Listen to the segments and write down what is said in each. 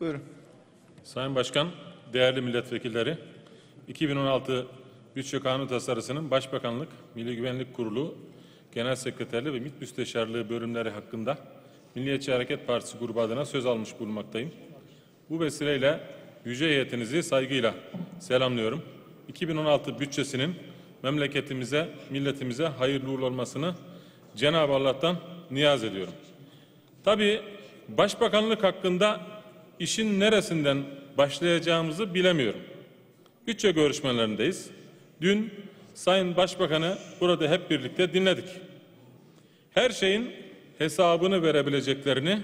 Buyurun. Sayın Başkan, değerli milletvekilleri, 2016 Bütçe Kanunu Tasarısı'nın Başbakanlık, Milli Güvenlik Kurulu, Genel Sekreterliği ve MİT Müsteşarlığı bölümleri hakkında Milliyetçi Hareket Partisi grubu adına söz almış bulunmaktayım. Bu vesileyle yüce heyetinizi saygıyla selamlıyorum. 2016 bütçesinin memleketimize, milletimize hayırlı uğurlu olmasını Cenab-ı Allah'tan niyaz ediyorum. Tabii başbakanlık hakkında işin neresinden başlayacağımızı bilemiyorum. Bütçe görüşmelerindeyiz. Dün Sayın Başbakanı burada hep birlikte dinledik. Her şeyin hesabını verebileceklerini,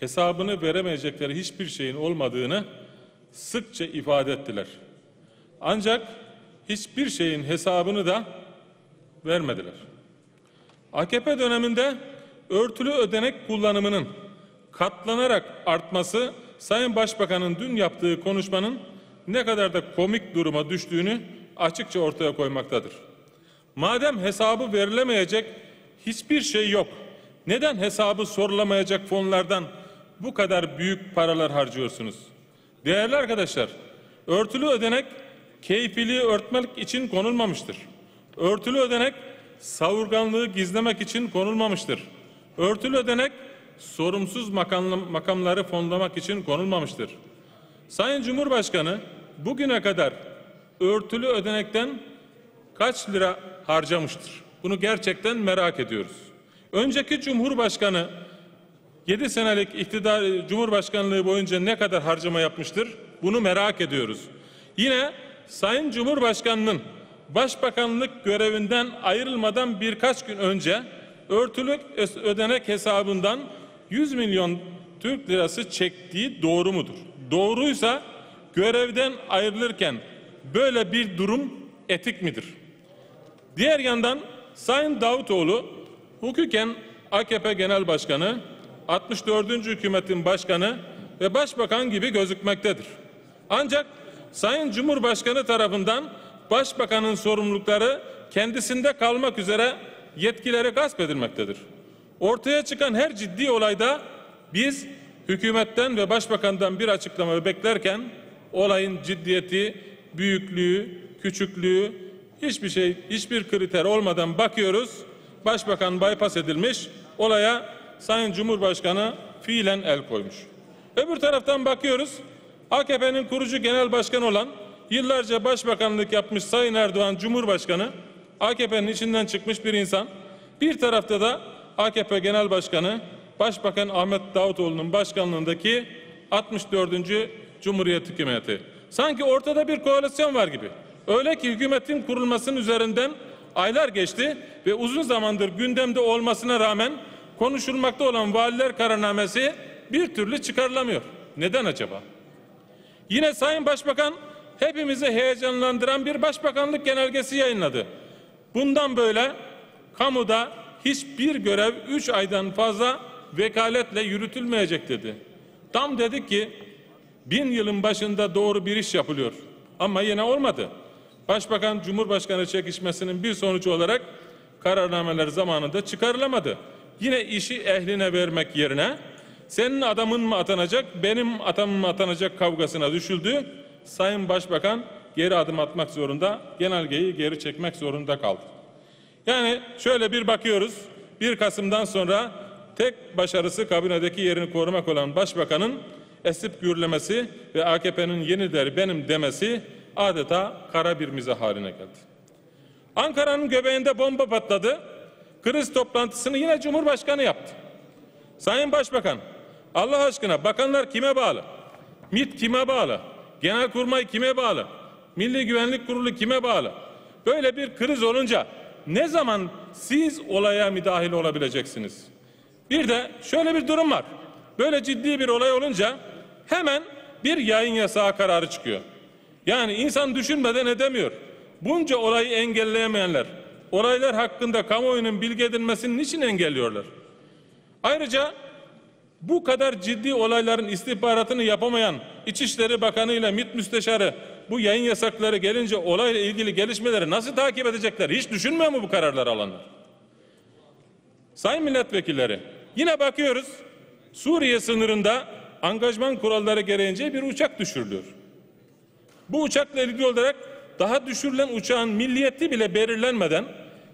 hesabını veremeyecekleri hiçbir şeyin olmadığını sıkça ifade ettiler. Ancak hiçbir şeyin hesabını da vermediler. AKP döneminde örtülü ödenek kullanımının katlanarak artması Sayın Başbakan'ın dün yaptığı konuşmanın ne kadar da komik duruma düştüğünü açıkça ortaya koymaktadır. Madem hesabı verilemeyecek hiçbir şey yok. Neden hesabı sorulamayacak fonlardan bu kadar büyük paralar harcıyorsunuz? Değerli arkadaşlar, örtülü ödenek keyfiliği örtmek için konulmamıştır. Örtülü ödenek savurganlığı gizlemek için konulmamıştır. Örtülü ödenek sorumsuz makamları fonlamak için konulmamıştır. Sayın Cumhurbaşkanı bugüne kadar örtülü ödenekten kaç lira harcamıştır? Bunu gerçekten merak ediyoruz. Önceki Cumhurbaşkanı 7 senelik iktidar Cumhurbaşkanlığı boyunca ne kadar harcama yapmıştır? Bunu merak ediyoruz. Yine Sayın Cumhurbaşkanının Başbakanlık görevinden ayrılmadan birkaç gün önce örtülü ödenek hesabından 100 milyon Türk lirası çektiği doğru mudur? Doğruysa görevden ayrılırken böyle bir durum etik midir? Diğer yandan Sayın Davutoğlu hukuken AKP Genel Başkanı, 64. hükümetin başkanı ve başbakan gibi gözükmektedir. Ancak Sayın Cumhurbaşkanı tarafından başbakanın sorumlulukları kendisinde kalmak üzere yetkileri gasp edilmektedir. Ortaya çıkan her ciddi olayda biz hükümetten ve başbakandan bir açıklama beklerken olayın ciddiyeti, büyüklüğü, küçüklüğü hiçbir şey, hiçbir kriter olmadan bakıyoruz. Başbakan bypass edilmiş. Olaya Sayın Cumhurbaşkanı fiilen el koymuş. Öbür taraftan bakıyoruz. AKP'nin kurucu genel başkanı olan yıllarca başbakanlık yapmış Sayın Erdoğan Cumhurbaşkanı AKP'nin içinden çıkmış bir insan. Bir tarafta da AKP Genel Başkanı Başbakan Ahmet Davutoğlu'nun başkanlığındaki 64. Cumhuriyet Hükümeti. Sanki ortada bir koalisyon var gibi. Öyle ki hükümetin kurulmasının üzerinden aylar geçti ve uzun zamandır gündemde olmasına rağmen konuşulmakta olan valiler kararnamesi bir türlü çıkarılamıyor. Neden acaba? Yine Sayın Başbakan hepimizi heyecanlandıran bir başbakanlık genelgesi yayınladı. Bundan böyle kamuda hiçbir görev 3 aydan fazla vekaletle yürütülmeyecek dedi. Tam dedik ki bin yılın başında doğru bir iş yapılıyor. Ama yine olmadı. Başbakan Cumhurbaşkanı çekişmesinin bir sonucu olarak kararnameler zamanında çıkarılamadı. Yine işi ehline vermek yerine senin adamın mı atanacak, benim adamım mı atanacak kavgasına düşüldü. Sayın Başbakan geri adım atmak zorunda, genelgeyi geri çekmek zorunda kaldı. Yani şöyle bir bakıyoruz. 1 Kasım'dan sonra tek başarısı kabinedeki yerini korumak olan başbakanın esip gürlemesi ve AKP'nin yenileri benim demesi adeta kara bir mizah haline geldi. Ankara'nın göbeğinde bomba patladı. Kriz toplantısını yine Cumhurbaşkanı yaptı. Sayın Başbakan, Allah aşkına bakanlar kime bağlı? MİT kime bağlı? Genelkurmay kime bağlı? Milli Güvenlik Kurulu kime bağlı? Böyle bir kriz olunca ne zaman siz olaya müdahil olabileceksiniz? Bir de şöyle bir durum var. Böyle ciddi bir olay olunca hemen bir yayın yasağı kararı çıkıyor. Yani insan düşünmeden edemiyor. Bunca olayı engelleyemeyenler, olaylar hakkında kamuoyunun bilgi edinmesini niçin engelliyorlar? Ayrıca bu kadar ciddi olayların istihbaratını yapamayan İçişleri Bakanı ile MİT Müsteşarı bu yayın yasakları gelince olayla ilgili gelişmeleri nasıl takip edecekler? Hiç düşünmüyor mu bu kararları alanlar? Sayın milletvekilleri, yine bakıyoruz Suriye sınırında angajman kuralları gereğince bir uçak düşürülüyor. Bu uçakla ilgili olarak daha düşürülen uçağın milliyeti bile belirlenmeden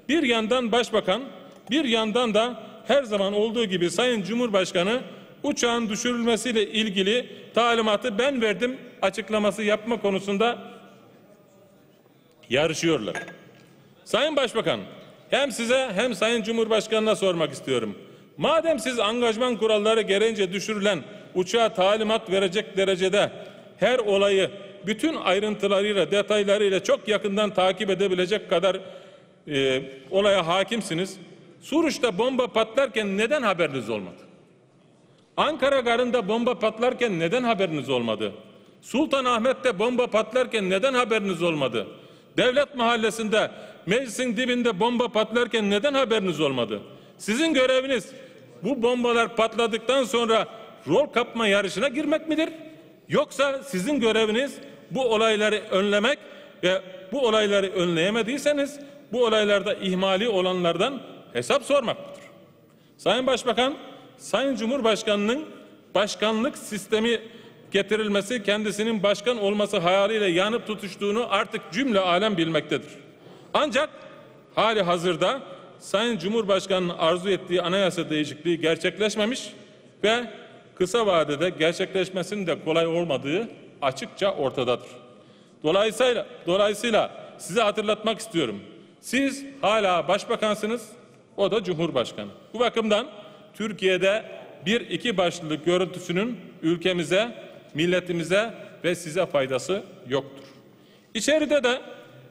bir yandan başbakan bir yandan da her zaman olduğu gibi Sayın Cumhurbaşkanı uçağın düşürülmesiyle ilgili talimatı ben verdim açıklaması yapma konusunda yarışıyorlar. Sayın Başbakan hem size hem Sayın Cumhurbaşkanı'na sormak istiyorum. Madem siz angajman kuralları gereğince düşürülen uçağa talimat verecek derecede her olayı bütün ayrıntılarıyla, detaylarıyla çok yakından takip edebilecek kadar e, olaya hakimsiniz. Suruç'ta bomba patlarken neden haberiniz olmadı? Ankara garında bomba patlarken neden haberiniz olmadı? Sultanahmet'te bomba patlarken neden haberiniz olmadı? Devlet mahallesinde meclisin dibinde bomba patlarken neden haberiniz olmadı? Sizin göreviniz bu bombalar patladıktan sonra rol kapma yarışına girmek midir? Yoksa sizin göreviniz bu olayları önlemek ve bu olayları önleyemediyseniz bu olaylarda ihmali olanlardan hesap sormak mıdır? Sayın Başbakan, Sayın Cumhurbaşkanı'nın başkanlık sistemi getirilmesi kendisinin başkan olması hayaliyle yanıp tutuştuğunu artık cümle alem bilmektedir. Ancak hali hazırda Sayın Cumhurbaşkanı'nın arzu ettiği anayasa değişikliği gerçekleşmemiş ve kısa vadede gerçekleşmesinin de kolay olmadığı açıkça ortadadır. Dolayısıyla, dolayısıyla size hatırlatmak istiyorum. Siz hala başbakansınız, o da cumhurbaşkanı. Bu bakımdan Türkiye'de bir iki başlılık görüntüsünün ülkemize, milletimize ve size faydası yoktur. İçeride de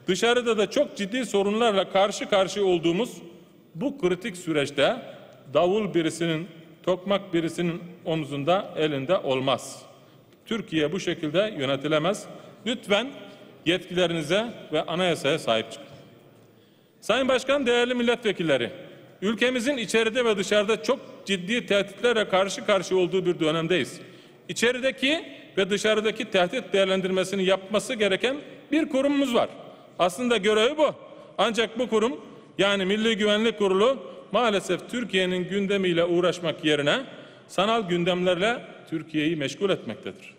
dışarıda da çok ciddi sorunlarla karşı karşıya olduğumuz bu kritik süreçte davul birisinin, tokmak birisinin omzunda, elinde olmaz. Türkiye bu şekilde yönetilemez. Lütfen yetkilerinize ve anayasaya sahip çıkın. Sayın Başkan, değerli milletvekilleri, ülkemizin içeride ve dışarıda çok ciddi tehditlerle karşı karşıya olduğu bir dönemdeyiz. İçerideki ve dışarıdaki tehdit değerlendirmesini yapması gereken bir kurumumuz var. Aslında görevi bu. Ancak bu kurum yani Milli Güvenlik Kurulu maalesef Türkiye'nin gündemiyle uğraşmak yerine sanal gündemlerle Türkiye'yi meşgul etmektedir.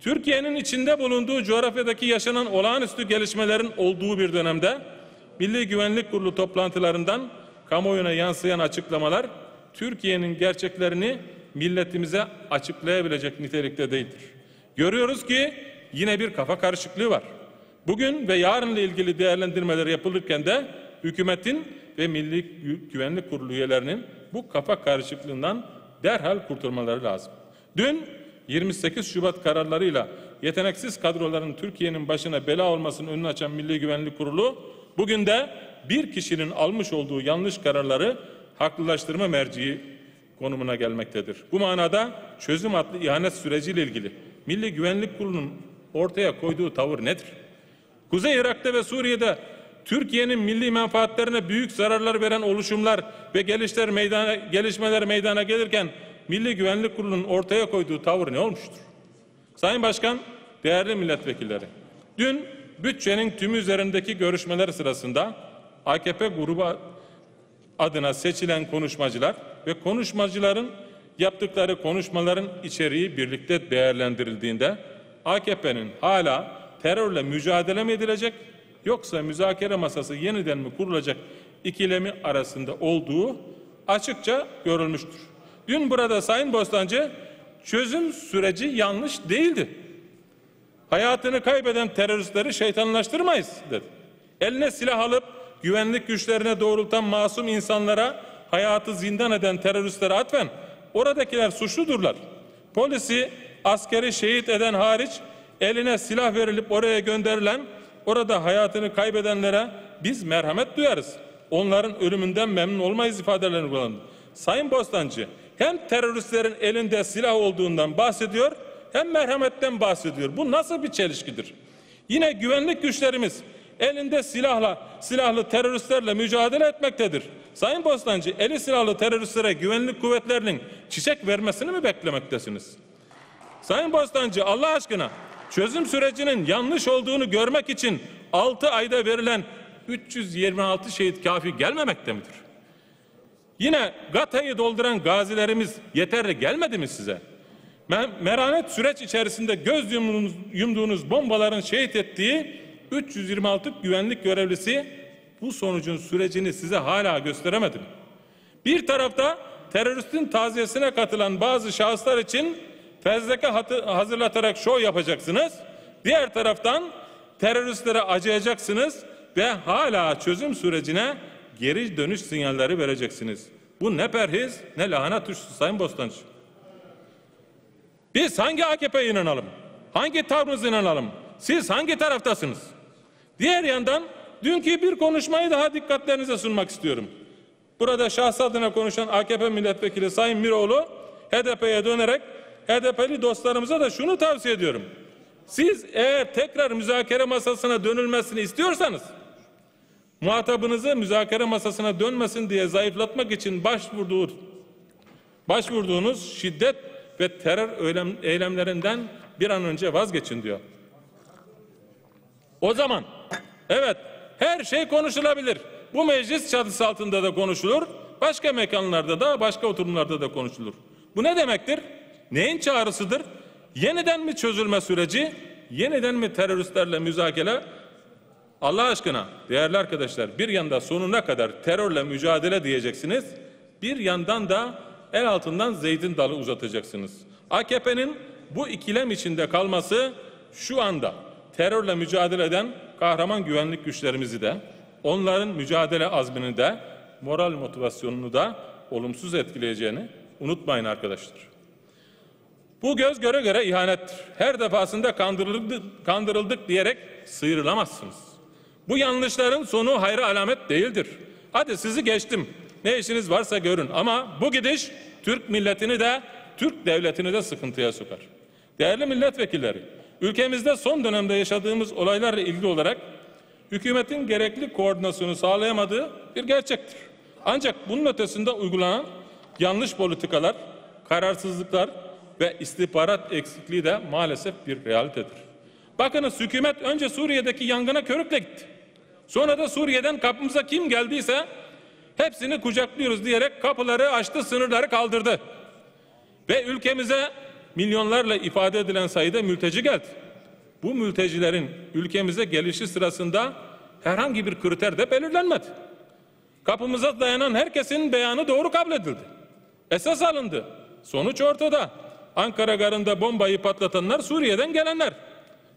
Türkiye'nin içinde bulunduğu coğrafyadaki yaşanan olağanüstü gelişmelerin olduğu bir dönemde Milli Güvenlik Kurulu toplantılarından kamuoyuna yansıyan açıklamalar Türkiye'nin gerçeklerini milletimize açıklayabilecek nitelikte değildir. Görüyoruz ki yine bir kafa karışıklığı var. Bugün ve yarınla ilgili değerlendirmeler yapılırken de hükümetin ve Milli Güvenlik Kurulu üyelerinin bu kafa karışıklığından derhal kurtulmaları lazım. Dün 28 Şubat kararlarıyla yeteneksiz kadroların Türkiye'nin başına bela olmasının önünü açan Milli Güvenlik Kurulu bugün de bir kişinin almış olduğu yanlış kararları haklılaştırma merciği konumuna gelmektedir. Bu manada çözüm adlı ihanet süreciyle ilgili Milli Güvenlik Kurulu'nun ortaya koyduğu tavır nedir? Kuzey Irak'ta ve Suriye'de Türkiye'nin milli menfaatlerine büyük zararlar veren oluşumlar ve gelişler meydana, gelişmeler meydana gelirken Milli Güvenlik Kurulu'nun ortaya koyduğu tavır ne olmuştur? Sayın Başkan, değerli milletvekilleri, dün bütçenin tümü üzerindeki görüşmeler sırasında AKP grubu adına seçilen konuşmacılar ve konuşmacıların yaptıkları konuşmaların içeriği birlikte değerlendirildiğinde AKP'nin hala terörle mücadele mi edilecek yoksa müzakere masası yeniden mi kurulacak ikilemi arasında olduğu açıkça görülmüştür. Dün burada Sayın Bostancı çözüm süreci yanlış değildi. Hayatını kaybeden teröristleri şeytanlaştırmayız dedi. Eline silah alıp güvenlik güçlerine doğrultan masum insanlara hayatı zindan eden teröristlere atfen oradakiler suçludurlar. Polisi askeri şehit eden hariç eline silah verilip oraya gönderilen orada hayatını kaybedenlere biz merhamet duyarız. Onların ölümünden memnun olmayız ifadelerini kullandı. Sayın Bostancı hem teröristlerin elinde silah olduğundan bahsediyor hem merhametten bahsediyor. Bu nasıl bir çelişkidir? Yine güvenlik güçlerimiz elinde silahla, silahlı teröristlerle mücadele etmektedir. Sayın Bostancı, eli silahlı teröristlere güvenlik kuvvetlerinin çiçek vermesini mi beklemektesiniz? Sayın Bostancı, Allah aşkına çözüm sürecinin yanlış olduğunu görmek için 6 ayda verilen 326 şehit kafi gelmemekte midir? Yine Gata'yı dolduran gazilerimiz yeterli gelmedi mi size? me- meranet süreç içerisinde göz yumduğunuz, yumduğunuz bombaların şehit ettiği 326 güvenlik görevlisi bu sonucun sürecini size hala gösteremedim. Bir tarafta teröristin taziyesine katılan bazı şahıslar için fezleke hazırlatarak şov yapacaksınız. Diğer taraftan teröristlere acıyacaksınız ve hala çözüm sürecine geri dönüş sinyalleri vereceksiniz. Bu ne perhiz ne lahana tuşu Sayın Bostancı. Biz hangi AKP'ye inanalım? Hangi tavrınıza inanalım? Siz hangi taraftasınız? Diğer yandan dünkü bir konuşmayı daha dikkatlerinize sunmak istiyorum. Burada şahsı adına konuşan AKP milletvekili Sayın Miroğlu HDP'ye dönerek HDP'li dostlarımıza da şunu tavsiye ediyorum. Siz eğer tekrar müzakere masasına dönülmesini istiyorsanız muhatabınızı müzakere masasına dönmesin diye zayıflatmak için başvurduğu başvurduğunuz şiddet ve terör eylem- eylemlerinden bir an önce vazgeçin diyor. O zaman evet her şey konuşulabilir. Bu meclis çatısı altında da konuşulur. Başka mekanlarda da başka oturumlarda da konuşulur. Bu ne demektir? Neyin çağrısıdır? Yeniden mi çözülme süreci? Yeniden mi teröristlerle müzakere? Allah aşkına değerli arkadaşlar bir yanda sonuna kadar terörle mücadele diyeceksiniz. Bir yandan da el altından zeytin dalı uzatacaksınız. AKP'nin bu ikilem içinde kalması şu anda terörle mücadele eden kahraman güvenlik güçlerimizi de onların mücadele azmini de moral motivasyonunu da olumsuz etkileyeceğini unutmayın arkadaşlar. Bu göz göre göre ihanettir. Her defasında kandırıldık, kandırıldık diyerek sıyrılamazsınız. Bu yanlışların sonu hayra alamet değildir. Hadi sizi geçtim. Ne işiniz varsa görün ama bu gidiş Türk milletini de Türk devletini de sıkıntıya sokar. Değerli milletvekilleri, ülkemizde son dönemde yaşadığımız olaylarla ilgili olarak hükümetin gerekli koordinasyonu sağlayamadığı bir gerçektir. Ancak bunun ötesinde uygulanan yanlış politikalar, kararsızlıklar ve istihbarat eksikliği de maalesef bir realitedir. Bakınız hükümet önce Suriye'deki yangına körükle gitti. Sonra da Suriye'den kapımıza kim geldiyse hepsini kucaklıyoruz diyerek kapıları açtı, sınırları kaldırdı. Ve ülkemize milyonlarla ifade edilen sayıda mülteci geldi. Bu mültecilerin ülkemize gelişi sırasında herhangi bir kriter de belirlenmedi. Kapımıza dayanan herkesin beyanı doğru kabul edildi. Esas alındı. Sonuç ortada. Ankara garında bombayı patlatanlar Suriye'den gelenler.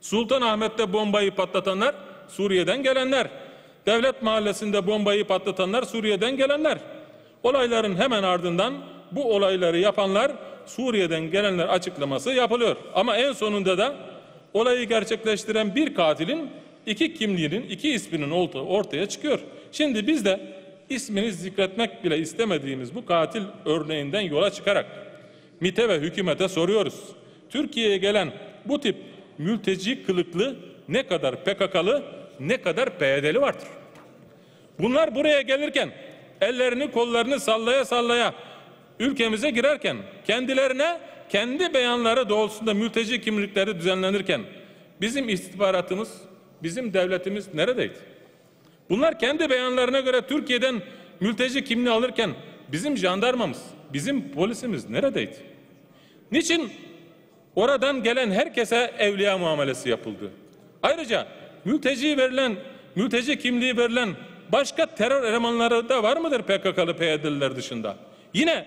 Sultanahmet'te bombayı patlatanlar Suriye'den gelenler. Devlet Mahallesi'nde bombayı patlatanlar Suriye'den gelenler. Olayların hemen ardından bu olayları yapanlar Suriye'den gelenler açıklaması yapılıyor. Ama en sonunda da olayı gerçekleştiren bir katilin iki kimliğinin, iki isminin orta- ortaya çıkıyor. Şimdi biz de ismini zikretmek bile istemediğimiz bu katil örneğinden yola çıkarak MİT'e ve hükümete soruyoruz. Türkiye'ye gelen bu tip mülteci kılıklı ne kadar PKK'lı ne kadar PYD'li vardır. Bunlar buraya gelirken ellerini kollarını sallaya sallaya ülkemize girerken kendilerine kendi beyanları doğrultusunda mülteci kimlikleri düzenlenirken bizim istihbaratımız, bizim devletimiz neredeydi? Bunlar kendi beyanlarına göre Türkiye'den mülteci kimliği alırken bizim jandarmamız, bizim polisimiz neredeydi? Niçin oradan gelen herkese evliya muamelesi yapıldı? Ayrıca mülteci verilen, mülteci kimliği verilen başka terör elemanları da var mıdır PKK'lı PYD'liler dışında? Yine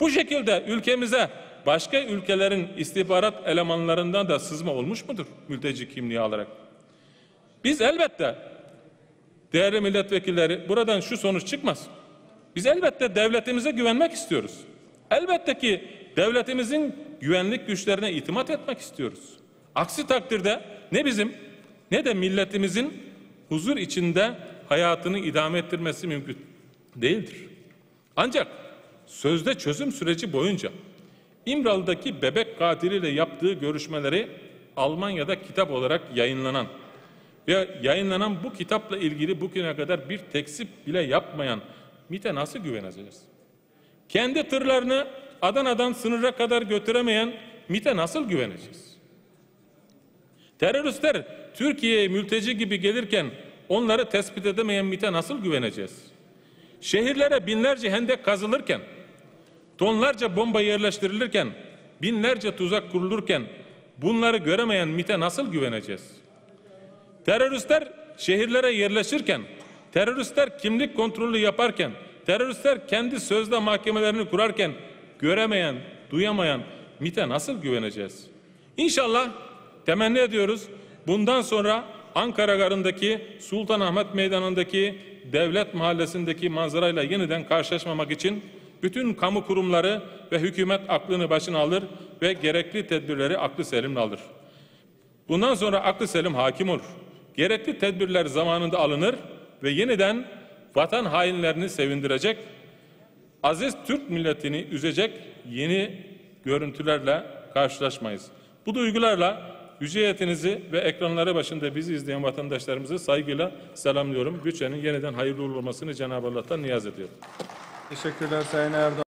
bu şekilde ülkemize başka ülkelerin istihbarat elemanlarından da sızma olmuş mudur mülteci kimliği alarak? Biz elbette değerli milletvekilleri buradan şu sonuç çıkmaz. Biz elbette devletimize güvenmek istiyoruz. Elbette ki devletimizin güvenlik güçlerine itimat etmek istiyoruz. Aksi takdirde ne bizim ne de milletimizin huzur içinde hayatını idame ettirmesi mümkün değildir. Ancak sözde çözüm süreci boyunca İmralı'daki bebek katiliyle yaptığı görüşmeleri Almanya'da kitap olarak yayınlanan ve yayınlanan bu kitapla ilgili bugüne kadar bir tekzip bile yapmayan MİT'e nasıl güveneceğiz? Kendi tırlarını Adana'dan sınıra kadar götüremeyen MİT'e nasıl güveneceğiz? Teröristler Türkiye'ye mülteci gibi gelirken onları tespit edemeyen MİT'e nasıl güveneceğiz? Şehirlere binlerce hendek kazılırken, tonlarca bomba yerleştirilirken binlerce tuzak kurulurken bunları göremeyen MIT'e nasıl güveneceğiz? Teröristler şehirlere yerleşirken, teröristler kimlik kontrolü yaparken, teröristler kendi sözde mahkemelerini kurarken göremeyen, duyamayan MIT'e nasıl güveneceğiz? İnşallah temenni ediyoruz bundan sonra Ankara Garı'ndaki Sultanahmet Meydanı'ndaki Devlet Mahallesi'ndeki manzarayla yeniden karşılaşmamak için bütün kamu kurumları ve hükümet aklını başına alır ve gerekli tedbirleri aklı selimle alır. Bundan sonra aklı selim hakim olur. Gerekli tedbirler zamanında alınır ve yeniden vatan hainlerini sevindirecek, aziz Türk milletini üzecek yeni görüntülerle karşılaşmayız. Bu duygularla yüce heyetinizi ve ekranları başında bizi izleyen vatandaşlarımızı saygıyla selamlıyorum. Bütçenin yeniden hayırlı olmasını Cenab-ı Allah'tan niyaz ediyorum. Teşekkürler Sayın Erdoğan.